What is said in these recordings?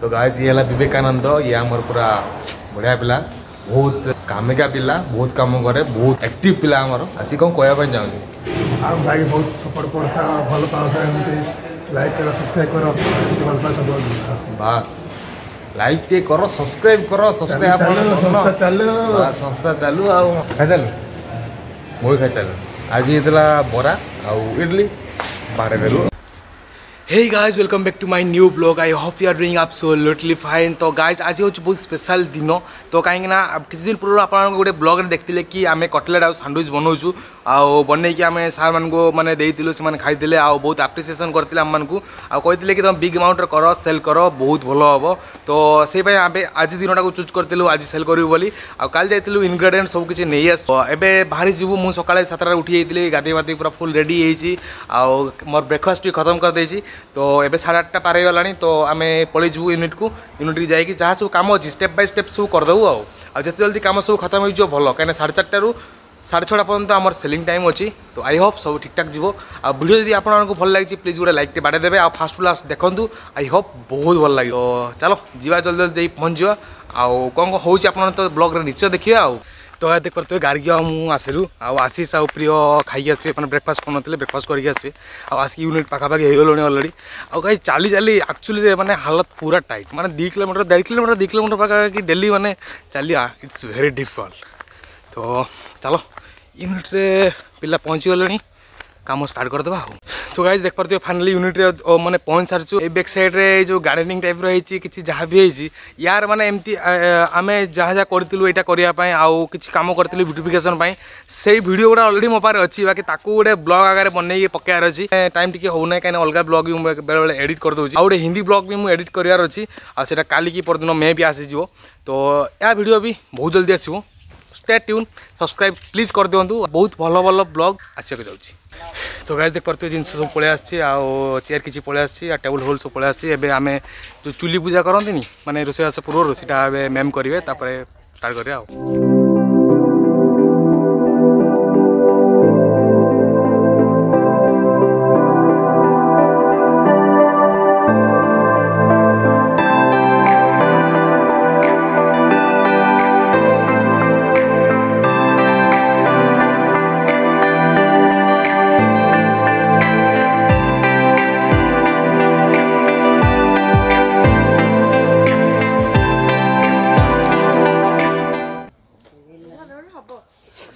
ତ ଗାଇସ୍ ଇଏ ହେଲା ବିବେକାନନ୍ଦ ଇଏ ଆମର ପୁରା ବଢ଼ିଆ ପିଲା ବହୁତ କାମିକା ପିଲା ବହୁତ କାମ କରେ ବହୁତ ଆକ୍ଟିଭ୍ ପିଲା ଆମର ଆସି କ'ଣ କହିବା ପାଇଁ ଚାହୁଁଛି ଆଉ ଭାଇ ବହୁତ ସପୋର୍ଟ କରୁଥାଉ ଭଲ ପାଉଥାଉ ଏମିତି ଲାଇକ୍ କର ସବସ୍କ୍ରାଇବ୍ କର ଭଲ ପାଉ ସବୁ ବାସ୍ ଲାଇକ୍ ଟିକେ କର ସବସ୍କ୍ରାଇବ୍ କର ସବସ୍କ୍ରାଇବ୍ ସଂସ୍ଥା ଚାଲୁ ସଂସ୍ଥା ଚାଲୁ ଆଉ ଖାଇସାରିଲୁ ମୁଁ ବି ଖାଇସାରିଲୁ ଆଜି ହେଇଥିଲା ବରା ଆଉ ଇଡ଼ଲି ବାହାରେ ଦେଲୁ hey guys welcome back to my new blog I hope you are doing absolutely fine तो गाइस आज हूँ बहुत स्पेशल दिन तो कहीं ना किसी दिन पूर्व आप गोटे ब्लग देखते कि आम कटलेट आ सांडविच बनाऊँ आउ बनई आम सार मानक मैंने देलु से खाई आउ बहुत आप्रिसीएसन करते आम मानक आते कि तुम बिग अमाउंट कर सेल कर बहुत भल हम तो से आज दिन टाक चूज करूँ आज सेल करूँ बोली आल जाइलु इनग्रेडिएंट सब किसी नहीं आस एवं बाहरी जीवु मुझे सकाल सातटा उठी जाइली गाधे बाधे पूरा फुल रेडी आउ मोर ब्रेकफास्ट भी खत्म कर देती તો ଏବେ ସାଢ଼େ ଆଠଟା ପାର ହେଇଗଲାଣି ତ ଆମେ ପଳେଇଯିବୁ ୟୁନିଟ୍କୁ ୟୁନିଟ୍କି ଯାଇକି ଯାହା ସବୁ କାମ ଅଛି ଷ୍ଟେପ୍ ବାଇ ଷ୍ଟେପ୍ ସବୁ କରିଦେବୁ ଆଉ ଆଉ ଯେତେ ଜଲ୍ଦି କାମ ସବୁ ଖତମ ହେଇଯିବ ଭଲ କାହିଁକିନା ସାଢ଼େ ଚାରିଟାରୁ ସାଢ଼େ ଛଅଟା ପର୍ଯ୍ୟନ୍ତ ଆମର ସେଲିଂ ଟାଇମ୍ ଅଛି ତ ଆଇ ହୋପ୍ ସବୁ ଠିକ୍ଠାକ୍ ଯିବ ଆଉ ଭିଡ଼ିଓ ଯଦି ଆପଣମାନଙ୍କୁ ଭଲ ଲାଗିଛି ପ୍ଲିଜ୍ ଗୋଟେ ଲାଇକ୍ଟେ ବାଡ଼େଇ ଦେବେ ଆଉ ଫାଷ୍ଟ ଲାଷ୍ଟ ଦେଖନ୍ତୁ ଆଇ ହୋପ୍ ବହୁତ ଭଲ ଲାଗିବ ଚାଲ ଯିବା ଜଲ୍ଦି ଜଲ୍ଦି ଯାଇ ପହଞ୍ଚିଯିବା ଆଉ କ'ଣ କ'ଣ ହେଉଛି ଆପଣ ତ ବ୍ଲଗ୍ରେ ନିଶ୍ଚୟ ଦେଖିବା ଆଉ ତ ଦେଖ କରିଥିବେ ଗାର୍ଗୀ ଆଉ ମୁଁ ଆସିଲୁ ଆଉ ଆଶିଷ ଆଉ ପ୍ରିୟ ଖାଇକି ଆସିବେ ମାନେ ବ୍ରେକଫାଷ୍ଟ କରିନଥିଲେ ବ୍ରେକଫାଷ୍ଟ କରିକି ଆସିବେ ଆଉ ଆସିକି ୟୁନିଟ୍ ପାଖାପାଖି ହେଇଗଲଣି ଅଲରେଡ଼ି ଆଉ କାହିଁ ଚାଲି ଚାଲି ଆକ୍ଚୁଆଲି ମାନେ ହାଲତ ପୁରା ଟାଇଟ୍ ମାନେ ଦୁଇ କିଲୋମିଟର ଦେଢ଼ କିଲୋମିଟର ଦୁଇ କିଲୋମିଟର ପାଖାପାଖି ଡେଲି ମାନେ ଚାଲିବା ଇଟ୍ସ ଭେରି ଡିଫିକଲ୍ଟ ତ ଚାଲ ୟୁନିଟ୍ରେ ପିଲା ପହଞ୍ଚିଗଲେଣି କାମ ଷ୍ଟାର୍ଟ କରିଦେବା ଆଉ सो गाइज देखिए फाइनाली यूनिट्रे मैंने पहुंच सारी ए बैक सैड्रे जो गार्डेनिंग टाइप रही कि जहाँ भी होती यार मैंने एमती आम जहाँ जहाँ करूँ यहाँ करने कि कम करी ब्यूटिफिकेसन से भिडियो गुड़ा अलरेडी मो पाखे अच्छी बाकी गोटे ब्लग आगे बनई पकेयार अच्छी टाइम टी हो कहीं अलग ब्लग भी मुझे बेले बेले एडिट करदे आउ हिंदी ब्लग भी मुझे एडिट करार अच्छी आटा कालिकी परदिन मे भी आसीज तो या भिड भी बहुत जल्दी आसो স্টে ଟ୍ୟୁନ୍ ସବସ୍କ୍ରାଇବ୍ ପ୍ଲିଜ୍ କରିଦିଅନ୍ତୁ ବହୁତ ଭଲ ଭଲ ବ୍ଲଗ୍ ଆସିବାକୁ ଯାଉଛି তো গাছ দেখতে পারতো জিনিস সব পড়ে আসছে আর চেয়ার কিছু পড়ে আসছে আর টেবুল হোল সব পড়ে আসছে এবে আমি যে চুলি পূজা করতে মানে রোষেইবাস পূর্বর সেটা এবে ম্যাম করবে তারপরে স্টার্ট করবে আর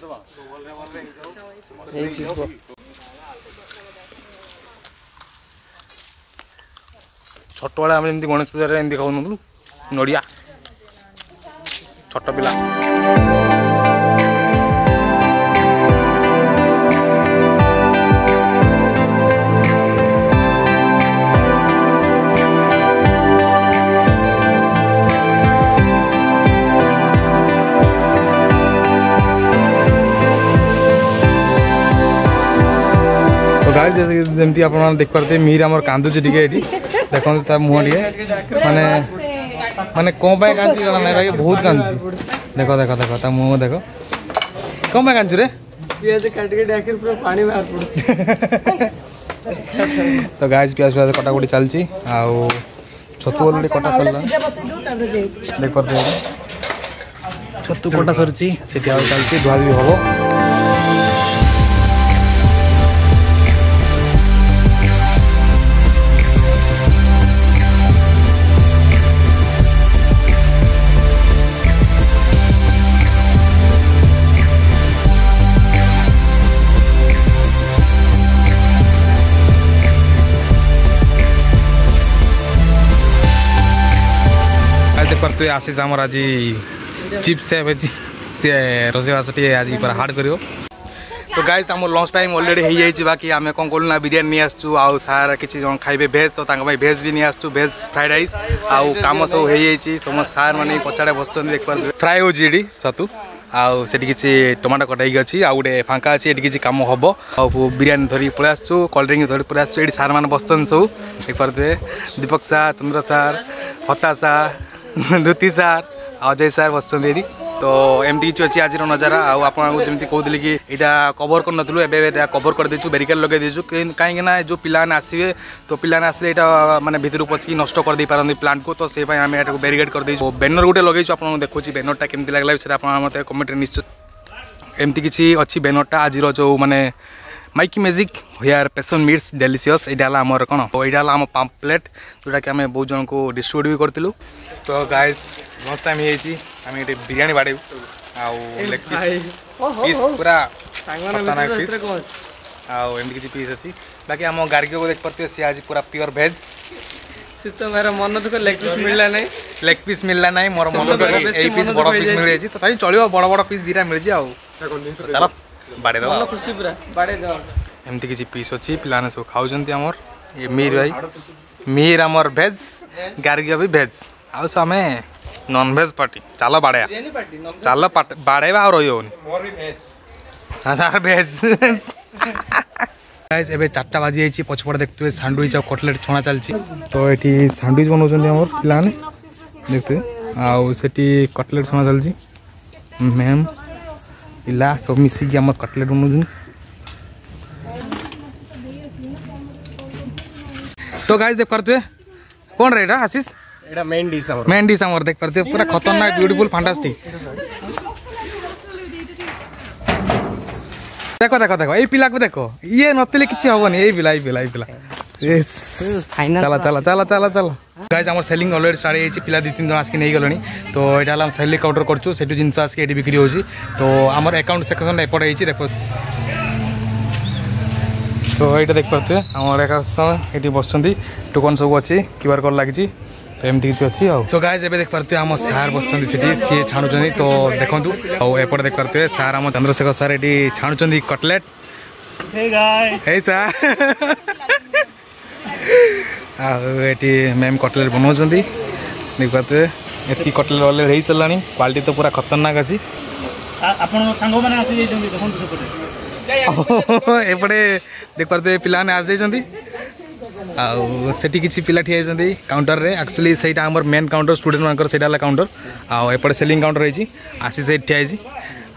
ଛୋଟବେଳେ ଆମେ ଏମିତି ଗଣେଶ ପୂଜାରେ ଏମିତି ଖାଉନୁ ନଡ଼ିଆ ଛୋଟ ପିଲା गाइस जैसे जमती आपण देख परते मीर हमर कांदु छी टिके एठी देखन ता मुह टिके माने माने कोन पाए कांची जाना नै रे बहुत कांची देखो देखो देखो ता मुह देखो कोन पाए कांची रे ये काट के डाकर पूरा पानी बाहर पड़छ तो गाइस प्याज प्याज कटा कोटी चलची आ छतु ऑलरेडी कटा सरला देख परते छतु कटा सरची सेटी आ चलची धुआ भी होबो ପାରୁଥିବେ ଆଶିଷ ଆମର ଆଜି ଚିପ୍ ସେଫ୍ ଅଛି ସେ ରୋଷେଇବାସ ଟିକେ ଆଜି ପୁରା ହାର୍ଡ଼ କରିବ তো গাইজ আমার লঞ্চ টাইম অলরেডি হয়ে যাই বাকি আমি কম করলু না বিরিয়ানি নিয়ে আসছু আউ স্যার কিছু জন খাইবে ভেজ তো তাঁর ভেজ বি নিয়ে আসছু ভেজ ফ্রাইড রাইস আউ কাম সব হয়ে যাই সমস্ত স্যার মানে পছাড়ে বসছেন দেখিপার ফ্রাই হচ্ছে এটি ছাতু আউ সেটি কিছু টমাটো কটাইকি অছি আউ গোটে ফাঙ্কা আছে এটি কিছু কাম হব আউ বিরিয়ানি ধরি পড়ে আসছু কোল্ড ড্রিঙ্ক ধরি পড়ে আসছু এটি স্যার মানে বসছেন সব দেখিপারে দীপক স্যার চন্দ্র স্যার হতা sir Duti sir Ajay sir ବସିଛନ୍ତି ଏଠି ତ ଏମିତି କିଛି ଅଛି ଆଜିର ନଜାରା ଆଉ ଆପଣଙ୍କୁ ଯେମିତି କହୁଥିଲି କି ଏଇଟା କଭର କରିନଥିଲୁ ଏବେ ଏଇଟା କଭର କରିଦେଇଛୁ ବ୍ୟାରିକେଡ଼ ଲଗାଇ ଦେଇଛୁ କାହିଁକି ନା ଯେଉଁ ପିଲାମାନେ ଆସିବେ ତ ପିଲାମାନେ ଆସିଲେ ଏଇଟା ମାନେ ଭିତରକୁ ପଶିକି ନଷ୍ଟ କରିଦେଇପାରନ୍ତି ପ୍ଲାଣ୍ଟକୁ ତ ସେଇ ପାଇଁ ଆମେ ଏଟାକୁ ବ୍ୟାରିକେଡ଼ କରିଦେଇଛୁ ବ୍ୟାନର ଗୋଟେ ଲଗାଇଛୁ ଆପଣଙ୍କୁ ଦେଖୁଛି ବ୍ୟାନରଟା କେମିତି ଲାଗିଲା ସେଟା ଆପଣ ମୋତେ କମେଣ୍ଟରେ ନିଶ୍ଚୟ ଏମିତି କିଛି ଅଛି ବ୍ୟାନରଟା ଆଜିର ଯେଉଁ ମାନେ Mikey magic here passion meets delicious এটা হল আমার কোণ তো এটা হল আমার পাম্পলেট যেটাকি আমি বহু জনক ডিস্ট্রিব্যুট বি করলু তো গাইজ লঞ্চ টাইম হয়েছি আমি এটি বিরিয়ানি বাড়াইবু আিস পুরা ଆଉ ଏମିତି କିଛି ପିସ୍ ଅଛି ବାକି ଆମ ଗାର୍ଗିଓକୁ ଦେଖିପାରୁଥିବେ ସିଏ ଆଜି ପୁରା ପିଓର ଭେଜ୍ ସେ ତ ମୋର ମନ ଦୁଃଖ ଲେଗ୍ ପିସ୍ ମିଳିଲା ନାହିଁ ଲେଗ୍ ପିସ୍ ମିଳିଲା ନାହିଁ ମୋର ମନ ଦୁଃଖ ଏଇ ପିସ୍ ବଡ଼ ପିସ୍ ମିଳିଯାଇଛି ତଥାପି ଚଳିବ ବଡ଼ ବଡ଼ ପିସ୍ ଦୁଇଟା ମିଳିଛି ଆଉ ଚାଲ ବାଡ଼େଇ ଦେବା ଖୁସି ପୁରା ବାଡ଼େଇ ଦେବା ଏମିତି କିଛି ପିସ୍ ଅଛି ପିଲାମାନେ ସବୁ ଖାଉଛନ୍ତି ଆମର ଏ ମିର ଭାଇ ମିର ଆମର ଭେଜ୍ ଗାର୍ଗିଆ ବି ଭେଜ୍ ଆଉ ଆମେ ନନଭେଜ୍ ପାର୍ଟି ଚାଲ ବାଡ଼େଇବା ଚାଲ ବାଡ଼େଇବା ଆଉ ରହିବନି ଭେଜ୍ গাইজ এবে চারটা বাজি যাইছি পছপটে দেখতে হবে স্যান্ডউইচ আর কটলেট ছଣା চালছি তো এটি স্যান্ডউইচ বনাউছেন আমার প্ল্যান দেখতে আউ সেটি কটলেট ছଣା চালছি ম্যাম पिला सब मिसिक कटलेट बनाऊ तो गाइस देख पाते कौन रहेगा आशीष मेन डिश आम देख पाते पूरा खतरनाक ब्यूटीफुल फैंटास्टिक देखो देखो देखो ये पिला को देखो ये नी कि हेनी ये पिला ये पिला ये पिला चला चला चला चला चला গাইজ আমার সেলিং অলরেডি স্টার্ট হয়েছে পিলা দুই তিনজন জন নিয়ে গেলি তো এটা হল আমি সেলিং কাউন্টর করছু সেটু জিনিস আসকি এটি বিক্রি হচ্ছে তো আমার আকাউন্ট সেকশনটা এপটে হয়েছে দেখ তো এইটা দেখিপারে আমার একা এটি বসছেন টোকন সব আছে কিবার কল লাগিছি তো এমনি কিছু অছি তো গাইজ এবে দেখিপারে আমার সার বসছেন সেটি সি ছাড়ুচ্ছেন তো দেখুন আপটে দেখিপারে সার আমার চন্দ্রশেখর স্যার এটি ছাড়ুচ্ছেন cutlet hey guys. Hey sir आठी मैम कटलेट बनाऊँगी देखिए ଏତିକି କଟଲେଟ୍ ଅଲରେଡ଼ି ହେଇସାରିଲାଣି କ୍ୱାଲିଟି ତ ପୁରା ଖତରନାକ ଅଛି ଏପଟେ ଦେଖିପାରୁଥିବେ ପିଲାମାନେ ଆସିଯାଇଛନ୍ତି ଆଉ ସେଠି କିଛି ପିଲା ଠିଆ ହେଇଛନ୍ତି କାଉଣ୍ଟରରେ ଆକ୍ଚୁଆଲି ସେଇଟା ଆମର ମେନ୍ କାଉଣ୍ଟର ଷ୍ଟୁଡେଣ୍ଟମାନଙ୍କର ସେଇଟା ହେଲା କାଉଣ୍ଟର ଆଉ ଏପଟେ ସେଲିଂ କାଉଣ୍ଟର ହେଇଛି ଆସି ସେଇଠି ଠିଆ ହେଇଛି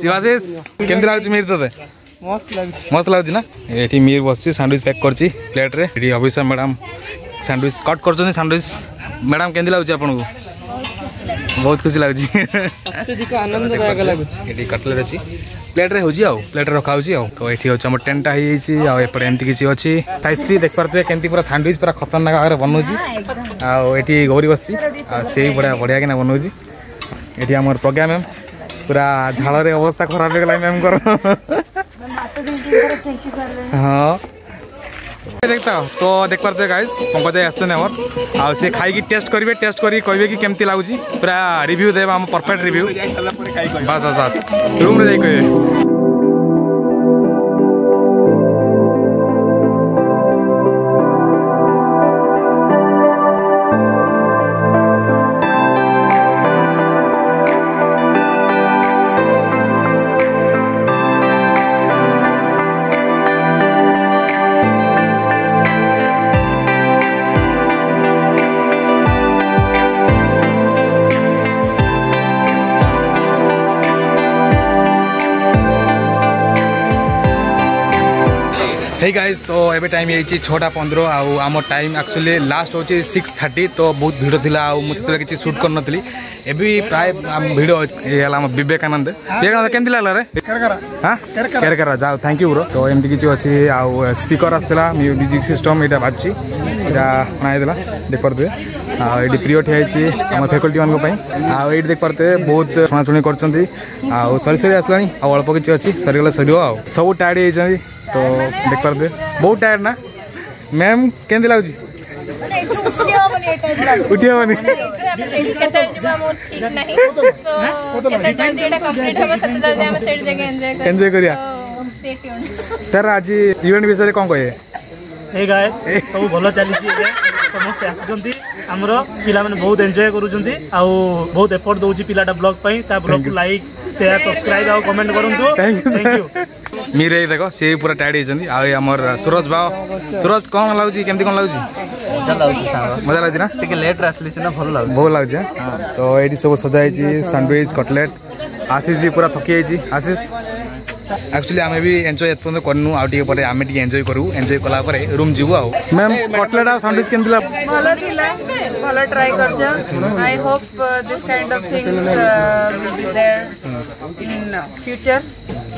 শিবাশিষ কেমতি লাগুଛି ମିର ତତେ ମସ୍ତ ଲାଗୁଛି ନା ଏଠି ମିର ବସିଛି ସାଣ୍ଡୱିଚ୍ ପ୍ୟାକ୍ କରିଛି ପ୍ଲେଟ୍ରେ ଏଠି ଅଭିଷା ମ୍ୟାଡ଼ାମ୍ ସାଣ୍ଡୱିଚ୍ କଟ୍ କରୁଛନ୍ତି ସାଣ୍ଡୱିଚ୍ ମ୍ୟାଡ଼ାମ୍ କେମିତି ଲାଗୁଛି ଆପଣଙ୍କୁ ବହୁତ ଖୁସି ଲାଗୁଛି ଏଠି କଟଲେଟ୍ ଅଛି ପ୍ଲେଟ୍ରେ ହେଉଛି ଆଉ ପ୍ଲେଟ୍ରେ ରଖାହେଉଛି ଆଉ ତ ଏଠି ହେଉଛି ଆମର ଟେଣ୍ଟଟା ହେଇଯାଇଛି ଆଉ ଏପଟେ ଏମିତି କିଛି ଅଛି ସାଇଶ୍ରୀ ଦେଖିପାରୁଥିବେ କେମିତି ପୁରା ସାଣ୍ଡୱିଚ୍ ପୁରା ଖତରନାକ ଭାବରେ ବନାଉଛି ଆଉ ଏଠି ଗୌରୀ ବସିଛି ଆଉ ସେଇ ବଢ଼ିଆ ବଢ଼ିଆ କିନା ବନାଉଛି ଏଠି ଆମର ପ୍ରଜ୍ଞା ମ୍ୟାମ୍ পুরা ଝାଳରେ অবস্থা খারাপ হয়ে ମ୍ୟାମ୍ଙ୍କର ହଁ হ্যাঁ। দেখতাও তো দেখপারতে গাইজ পঙ্কজাই আসছেন আমার আর সে খাইকি টেস্ট করবে টেস্ট করি কইবে কি কেমতি লাগুছি পুরা রিভিউ দেব আমার পরফেক্ট রিভিউ বাস বাস বাস রুম রে যাই কে हे गाइज तो ये टाइम होती छटा पंद्रह आम टाइम एक्चुअली लास्ट हूँ सिक्स थर्टी तो बहुत भिड़ थी आते किसी सुट कर नी ए प्राय भिडा बेकानंद बेकानंद केमती लगला हाँ केरकेरा जाओ थैंक यू ब्रो तो एमती किसी अच्छी आउ स्पीकर आसला म्यूजिक सिस्टम यहाँ बाजुची देख पारे देखिए आठ प्रिय ठियाई आम फैकल्टी मानी देख पारे बहुत ଶୁଣାଶୁଣି कर ଆଉ ସରି ସରି ଆସିଲାଣି ଆଉ ଅଳ୍ପ କିଛି ଅଛି ସରିଗଲେ ସରିବ ଆଉ ସବୁ तो देखिपारे बहुत टायर्ड ना ମ୍ୟାମ୍ କେମିତି ଲାଗୁଛି ଉଠି ହବନି ଏନ୍ଜୟ କରିବା ତାର ଆଜି ଇଭେଣ୍ଟ ବିଷୟରେ କ'ଣ କହିବେ ଏଇ ଗାଏ ସବୁ ଭଲ ଚାଲିଛି ସମସ୍ତେ ଆସୁଛନ୍ତି ଆମର ପିଲାମାନେ ବହୁତ ଏନ୍ଜୟ କରୁଛନ୍ତି ଆଉ ବହୁତ ଏଫର୍ଟ ଦଉଛି ପିଲାଟା ବ୍ଲଗ୍ ପାଇଁ ତା ବ୍ଲଗ୍ ଲାଇକ୍ ସେୟାର ସବସ୍କ୍ରାଇବ୍ ଆଉ କମେଣ୍ଟ କରନ୍ତୁ ଥ୍ୟାଙ୍କ ୟୁ ମିରେଇ ଦେଖ ସିଏ ପୁରା ଟାୟାର୍ଡ ହେଇଛନ୍ତି ଆଉ ଆମର ସୁରଜ ବାଓ ସୁରଜ କ'ଣ ଲାଗୁଛି କେମିତି କ'ଣ ଲାଗୁଛି ମଜା ଲାଗୁଛି ନା ଟିକେ ଲେଟ୍ରେ ଆସିଲି ସିନା ଭଲ ଲାଗୁଛି ଭଲ ଲାଗୁଛି ତ ଏଇଠି ସବୁ ସଜା ହେଇଛି ସାଣ୍ଡୱିଚ୍ କଟଲେଟ୍ ଆଶିଷ ବି ପୁରା ଥକି ଯାଇଛି ଆଶିଷ ଆକ୍ଚୁଆଲି ଆମେ ବି ଏନ୍ଜୟ ଏପର୍ଯ୍ୟନ୍ତ କରିନୁ ଆଉ ଟିକେ ପରେ ଆମେ ଟିକେ ଏନ୍ଜୟ କରିବୁ ଏନ୍ଜୟ କଲା ପରେ ରୁମ୍ ଯିବୁ ଆଉ ମ୍ୟାମ୍ କଟଲେଟ୍ ଆଉ ସାଣ୍ଡୱିଚ୍ କେମିତି I hope uh, this kind of things uh, will be there in uh, future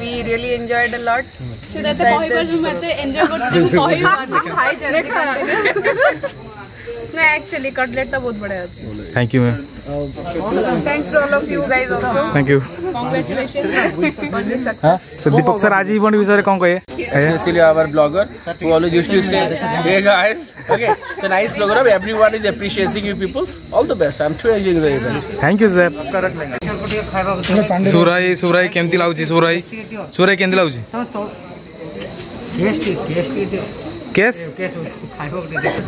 we really enjoyed a lot so that the କହିପାରିବୁ ମତେ ଏନ୍ଜୟ କରୁଛୁ କହିପାରୁନି ଖାଇଛନ୍ତି इतना एक्चुअली कटलेट था बहुत बड़ा thank you ma'am thanks to all of you guys also thank you congratulation Deepak sir आज इवन भी सर कौन कहे especially our blogger who always used to say hey guys okay the nice program everyone is appreciating you people all the best i'm too enjoying the event thank you sir सुराई सुराई केमती लाउची सुराई सुराई केमती लाउची tasty tasty case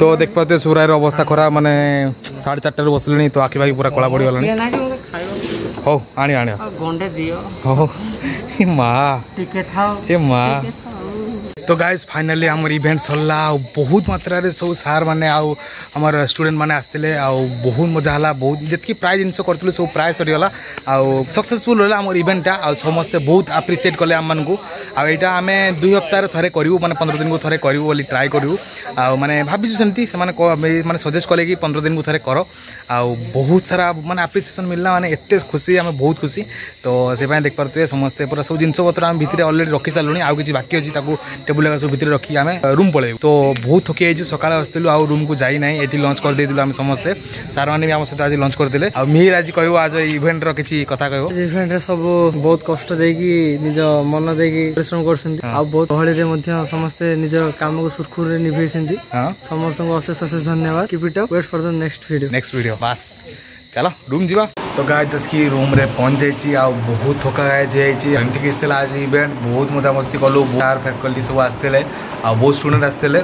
তো দেখতে সুরাইর অবস্থা খরা মানে সাড়ে চারটার বসলে তো আখি পাখি পুরা কলা পড়িগলা হো আনি আনি হো মা এ মা तो गाइज फाइनाली आम इवेंट सरला बहुत मात्र सब सार मैंने आमर स्टूडेंट मैंने आसते बहुत मजा है बहुत जितकी प्राय जिन करूँ सब प्राय सरगला सक्सेसफुल रहा आम इवेंटा आ समस्ते बहुत आप्रिसीएट कले आम मूँ आईटा आम दुई हप्ताह थे करूँ मैंने पंद्रह दिन को थे करूँ बोली ट्राए करूँ आने भाविशु सेमती से मैंने सजेस्ट कले कि पंद्रह दिन को थे कर आ बहुत सारा मानते आप्रिसीएसन मिलना मैंने एत खुशी आम बहुत खुशी तो से देख पारे समस्ते पूरा सब जिनपत आम भितर अलरेडी रखी सारे आउ किसी बाकी अच्छी টেবুল সব ভিতরে রক্ষি আমি রুম পলাইবু তো বহু থকি হয়েছি সকালে আসলু আউ রুমকু যাই না এটি লঞ্চ করেদেলু আমি সমস্তে সার মানে আমার সহ আজ লঞ্চ করেদেলে আর মিহির আজ কহব আজ ইভেন্টর কিছু কথা কহব ইভেন্টরে সব বহুত কষ্ট দেইকি নিজ মন দেইকি পরিশ্রম করছেন আউ বহুত গহলিরে মধ্য সমস্তে নিজ কামকু সুরখুরে নিভেছেন সমস্ত অশেষ অশেষ ধন্যবাদ keep it up wait for the next video next video বাস চলো রুম যা তো গাছ আজকে রুম রে পৌঁছ যাইছি আউ বহুত ଥକା ହେଇଯାଇଛି ଏମିତିକି ଆସିଥିଲା ଆଜି ଇଭେଣ୍ଟ ବହୁତ ମଜାମସ୍ତି କଲୁ ସାର୍ ଫ୍ୟାକଲ୍ଟି ସବୁ ଆସିଥିଲେ ଆଉ ବହୁତ ଷ୍ଟୁଡେଣ୍ଟ ଆସିଥିଲେ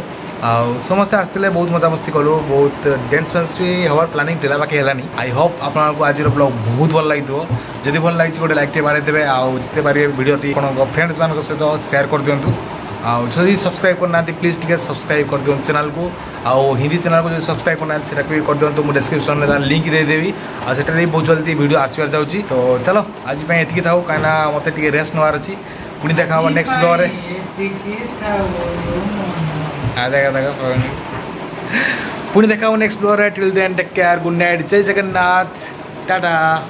ଆଉ ସମସ୍ତେ ଆସିଥିଲେ ବହୁତ ମଜାମସ୍ତି କଲୁ ବହୁତ ଡ୍ୟାନ୍ସ ଫ୍ୟାନ୍ସ ବି ହେବାର ପ୍ଲାନିଂ ଥିଲା ବାକି ହେଲାନି ଆଇ ହୋପ୍ ଆପଣଙ୍କୁ ଆଜିର ବ୍ଲଗ୍ ବହୁତ ଭଲ ଲାଗିଥିବ ଯଦି ଭଲ ଲାଗିଛି ଗୋଟେ ଲାଇକ୍ଟିଏ ମାରିଦେବେ ଆଉ ଯେତେ ପାରିବେ ଭିଡ଼ିଓଟି ଆପଣଙ୍କ ଫ୍ରେଣ୍ଡସ୍ମାନଙ୍କ ସହିତ ସେୟାର କରିଦିଅନ୍ତୁ ଆଉ ଯଦି ସବସ୍କ୍ରାଇବ୍ କରିନାହାନ୍ତି ପ୍ଲିଜ୍ ଟିକେ ସବସ୍କ୍ରାଇବ୍ କରିଦିଅନ୍ତୁ ଚ୍ୟାନେଲ୍କୁ ଆଉ ହିନ୍ଦୀ ଚ୍ୟାନେଲ୍କୁ ଯଦି ସବସ୍କ୍ରାଇବ୍ କରିନାହାନ୍ତି ସେଟାକୁ ବି କରିଦିଅନ୍ତୁ ମୁଁ ଡେସ୍କ୍ରିପ୍ସନ୍ରେ ଲିଙ୍କ୍ ଦେଇଦେବି ଆଉ ସେଠାରେ ବି ବହୁତ ଜଲ୍ଦି ଭିଡ଼ିଓ ଆସିବାର ଯାଉଛି ତ ଚାଲ ଆଜି ପାଇଁ ଏତିକି ଥାଉ କାହିଁକିନା ମୋତେ ଟିକେ ରେଷ୍ଟ ନେବାର ଅଛି ପୁଣି ଦେଖା ହେବ ନେକ୍ସଟ ବ୍ଲଗ୍ରେ ଦେଖା ଦେଖ ପୁଣି ଦେଖା ହେବ next ବ୍ଲଗ୍ରେ till then take care good night ଜୟ ଜଗନ୍ନାଥ ଟାଟା